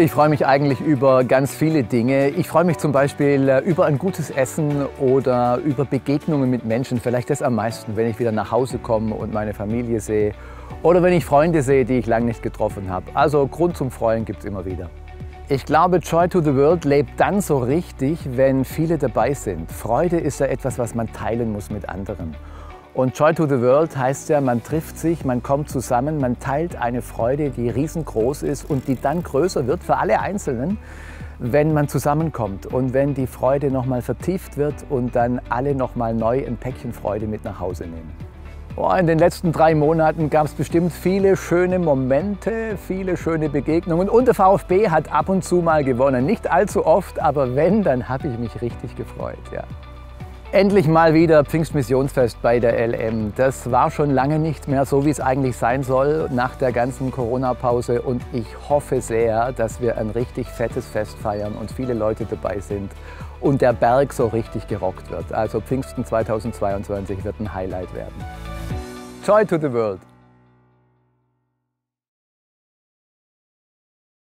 Ich freue mich eigentlich über ganz viele Dinge. Ich freue mich zum Beispiel äh, über ein gutes Essen oder über Begegnungen mit Menschen. Vielleicht das am meisten, wenn ich wieder nach Hause komme und meine Familie sehe. Oder wenn ich Freunde sehe, die ich lange nicht getroffen habe. Also Grund zum Freuen gibt es immer wieder. Ich glaube, Joy to the World lebt dann so richtig, wenn viele dabei sind. Freude ist ja etwas, was man teilen muss mit anderen. Und Joy to the World heißt ja, man trifft sich, man kommt zusammen, man teilt eine Freude, die riesengroß ist und die dann größer wird für alle Einzelnen, wenn man zusammenkommt und wenn die Freude nochmal vertieft wird und dann alle nochmal neu ein Päckchen Freude mit nach Hause nehmen. In den letzten drei Monaten gab es bestimmt viele schöne Momente, viele schöne Begegnungen und der VfB hat ab und zu mal gewonnen. Nicht allzu oft, aber wenn, dann habe ich mich richtig gefreut. Ja. Endlich mal wieder Pfingstmissionsfest bei der LM. Das war schon lange nicht mehr so, wie es eigentlich sein soll nach der ganzen Corona-Pause. Und ich hoffe sehr, dass wir ein richtig fettes Fest feiern und viele Leute dabei sind und der Berg so richtig gerockt wird. Also Pfingsten 2022 wird ein Highlight werden. Joy to the World!